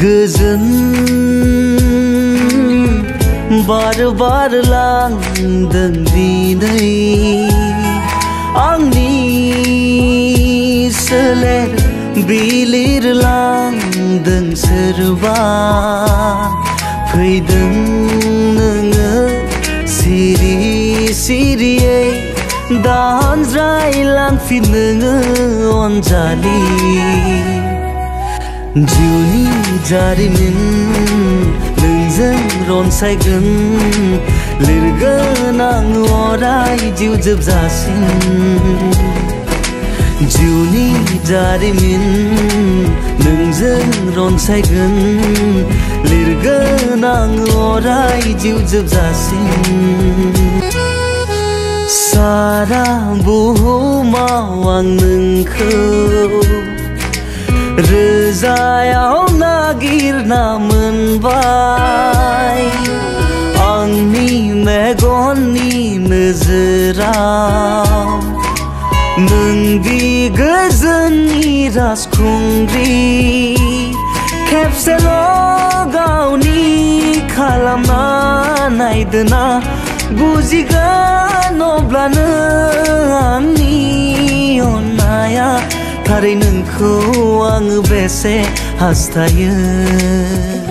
गोजोन बार बार लांदों दिनै आंनि सोलेर बिलिरलांदों सोरबा फैदों नोङो सिरि सिरियै दानज्रायलांफिन नोङो अनजालि जिउनि जारिमिन नोंजों रनसायगोन लिरगोन आं अराय जिउ जोबजासिम जिउनि जारिमिन नोंजों रनसायगोन लिरगोन आं अराय जिउ जोबजासिम सारा बुहुमाव आं नोंखौ Rızaia ona girna mânvai Angni me goni mızrau Nândi găzâni rascungri Kepse logauni kalamana idna Buziga noblanı anni 가리는 그 왕의 배세 하스타인